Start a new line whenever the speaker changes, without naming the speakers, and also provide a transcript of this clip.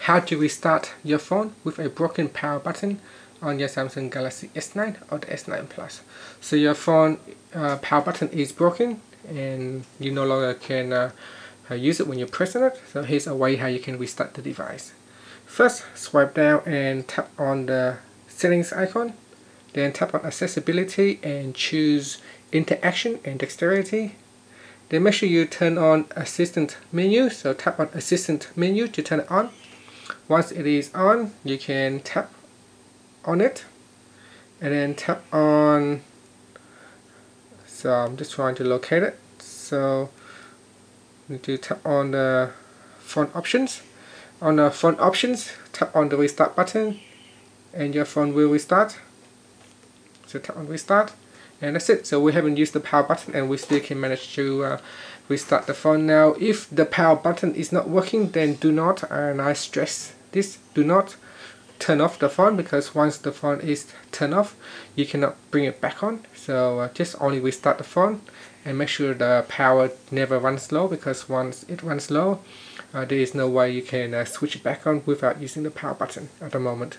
how to restart your phone with a broken power button on your Samsung Galaxy S9 or the S9 Plus. So your phone uh, power button is broken and you no longer can uh, uh, use it when you're pressing it. So here's a way how you can restart the device. First, swipe down and tap on the settings icon. Then tap on accessibility and choose interaction and dexterity. Then make sure you turn on assistant menu. So tap on assistant menu to turn it on. Once it is on, you can tap on it and then tap on. So I'm just trying to locate it. So need to tap on the phone options. On the phone options tap on the restart button and your phone will restart. So tap on restart and that's it. So we haven't used the power button and we still can manage to uh, restart the phone. Now if the power button is not working then do not and I stress this do not turn off the phone because once the phone is turned off you cannot bring it back on. So uh, just only restart the phone and make sure the power never runs low because once it runs low uh, there is no way you can uh, switch it back on without using the power button at the moment